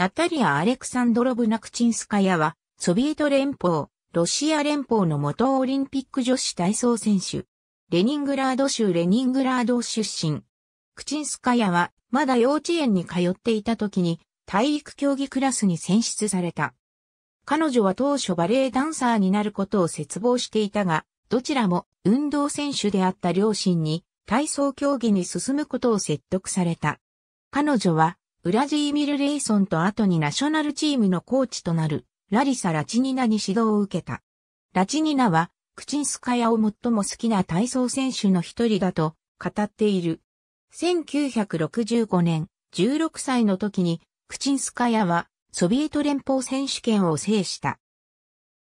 ナタリア・アレクサンドロブナ・クチンスカヤは、ソビエト連邦、ロシア連邦の元オリンピック女子体操選手。レニングラード州レニングラード出身。クチンスカヤは、まだ幼稚園に通っていた時に、体育競技クラスに選出された。彼女は当初バレエダンサーになることを絶望していたが、どちらも運動選手であった両親に体操競技に進むことを説得された。彼女はウラジーミル・レイソンと後にナショナルチームのコーチとなるラリサ・ラチニナに指導を受けた。ラチニナはクチンスカヤを最も好きな体操選手の一人だと語っている。1965年、16歳の時にクチンスカヤはソビエト連邦選手権を制した。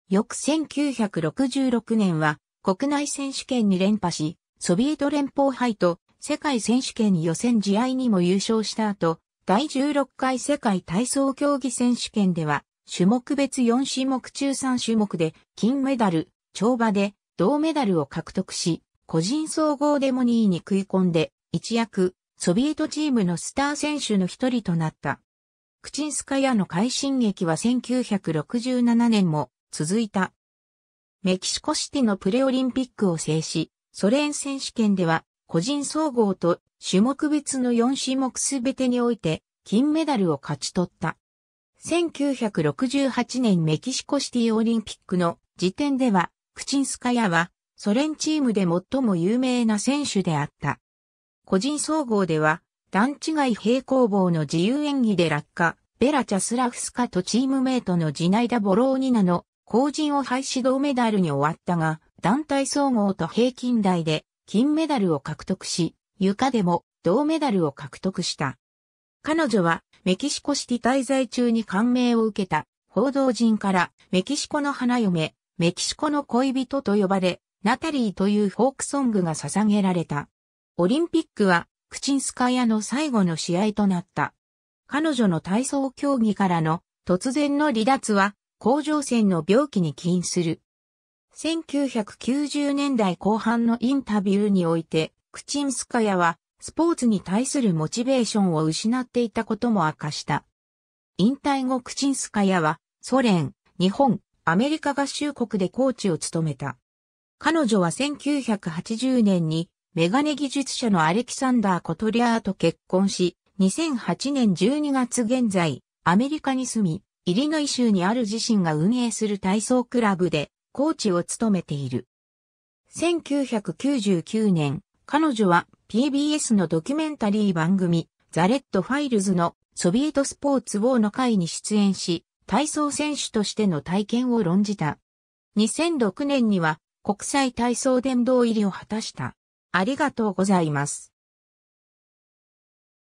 翌1966年は国内選手権に連覇し、ソビエト連邦杯と世界選手権予選試合にも優勝した後、第16回世界体操競技選手権では、種目別4種目中3種目で金メダル、跳馬で銅メダルを獲得し、個人総合でも2位に食い込んで、一躍、ソビエトチームのスター選手の一人となった。クチンスカヤの快進撃は1967年も続いた。メキシコシティのプレオリンピックを制し、ソ連選手権では個人総合と種目別の4種目すべてにおいて金メダルを勝ち取った。1968年メキシコシティオリンピックの時点では、クチンスカヤはソ連チームで最も有名な選手であった。個人総合では、段違い平行棒の自由演技で落下、ベラチャスラフスカとチームメイトのジナイダ・ボローニナの後人を廃止銅メダルに終わったが、団体総合と平均台で金メダルを獲得し、床でも銅メダルを獲得した。彼女はメキシコシティ滞在中に感銘を受けた報道陣からメキシコの花嫁、メキシコの恋人と呼ばれ、ナタリーというフォークソングが捧げられた。オリンピックはクチンスカヤの最後の試合となった。彼女の体操競技からの突然の離脱は甲状腺の病気に起因する。1990年代後半のインタビューにおいて、クチンスカヤはスポーツに対するモチベーションを失っていたことも明かした。引退後クチンスカヤはソ連、日本、アメリカ合衆国でコーチを務めた。彼女は1980年にメガネ技術者のアレキサンダー・コトリアーと結婚し、2008年12月現在、アメリカに住み、イリノイ州にある自身が運営する体操クラブでコーチを務めている。1999年、彼女は PBS のドキュメンタリー番組ザ・レッド・ファイルズのソビエトスポーツウォーの回に出演し、体操選手としての体験を論じた。2006年には国際体操殿堂入りを果たした。ありがとうございます。